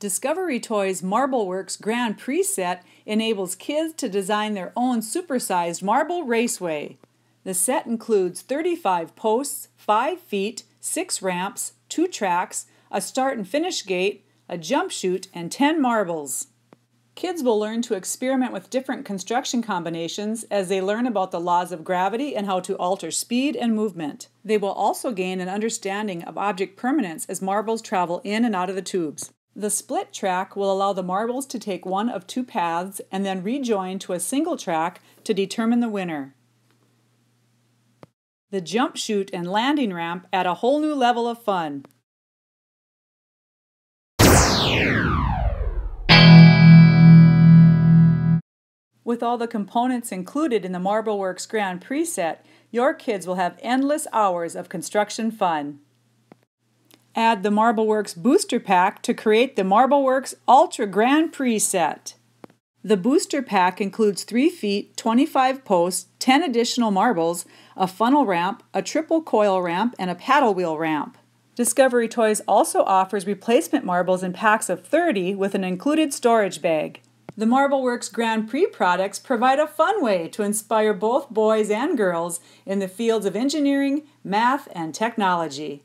Discovery Toys MarbleWorks Grand Prix set enables kids to design their own supersized marble raceway. The set includes 35 posts, 5 feet, 6 ramps, 2 tracks, a start and finish gate, a jump chute, and 10 marbles. Kids will learn to experiment with different construction combinations as they learn about the laws of gravity and how to alter speed and movement. They will also gain an understanding of object permanence as marbles travel in and out of the tubes. The split track will allow the marbles to take one of two paths and then rejoin to a single track to determine the winner. The jump chute and landing ramp add a whole new level of fun. With all the components included in the MarbleWorks Grand Prix set, your kids will have endless hours of construction fun. Add the MarbleWorks Booster Pack to create the MarbleWorks Ultra Grand Prix set. The booster pack includes 3 feet, 25 posts, 10 additional marbles, a funnel ramp, a triple coil ramp, and a paddle wheel ramp. Discovery Toys also offers replacement marbles in packs of 30 with an included storage bag. The MarbleWorks Grand Prix products provide a fun way to inspire both boys and girls in the fields of engineering, math, and technology.